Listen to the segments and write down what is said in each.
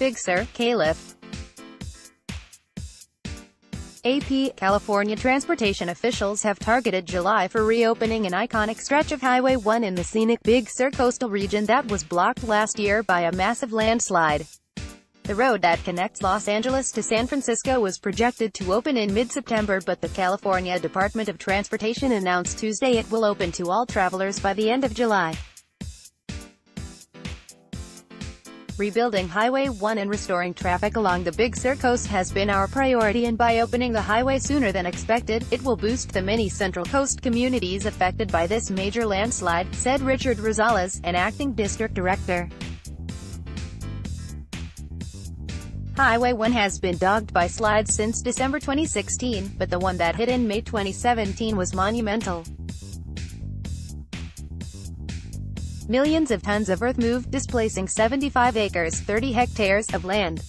Big Sur, Calif. AP, California transportation officials have targeted July for reopening an iconic stretch of Highway 1 in the scenic Big Sur coastal region that was blocked last year by a massive landslide. The road that connects Los Angeles to San Francisco was projected to open in mid-September but the California Department of Transportation announced Tuesday it will open to all travelers by the end of July. Rebuilding Highway 1 and restoring traffic along the Big Sur coast has been our priority and by opening the highway sooner than expected, it will boost the many Central Coast communities affected by this major landslide, said Richard Rosales, an acting district director. Highway 1 has been dogged by slides since December 2016, but the one that hit in May 2017 was monumental. Millions of tons of earth moved displacing 75 acres 30 hectares of land.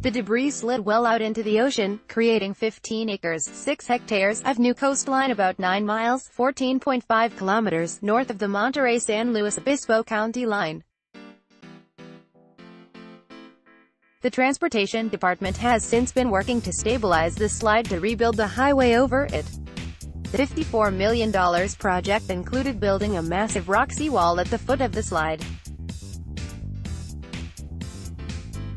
The debris slid well out into the ocean, creating 15 acres 6 hectares of new coastline about 9 miles 14.5 kilometers north of the Monterey-San Luis Obispo County line. The Transportation Department has since been working to stabilize the slide to rebuild the highway over it. The $54 million project included building a massive rock seawall at the foot of the slide.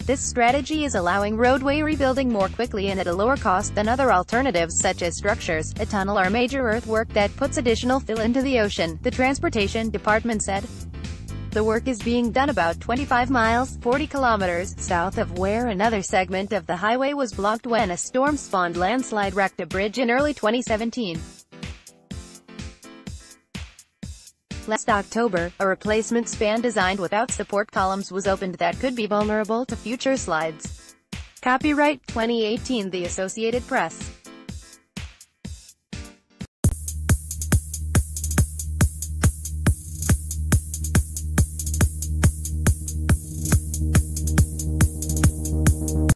This strategy is allowing roadway rebuilding more quickly and at a lower cost than other alternatives such as structures, a tunnel or major earthwork that puts additional fill into the ocean, the Transportation Department said. The work is being done about 25 miles 40 kilometers south of where another segment of the highway was blocked when a storm-spawned landslide wrecked a bridge in early 2017. Last October, a replacement span designed without support columns was opened that could be vulnerable to future slides. Copyright 2018 The Associated Press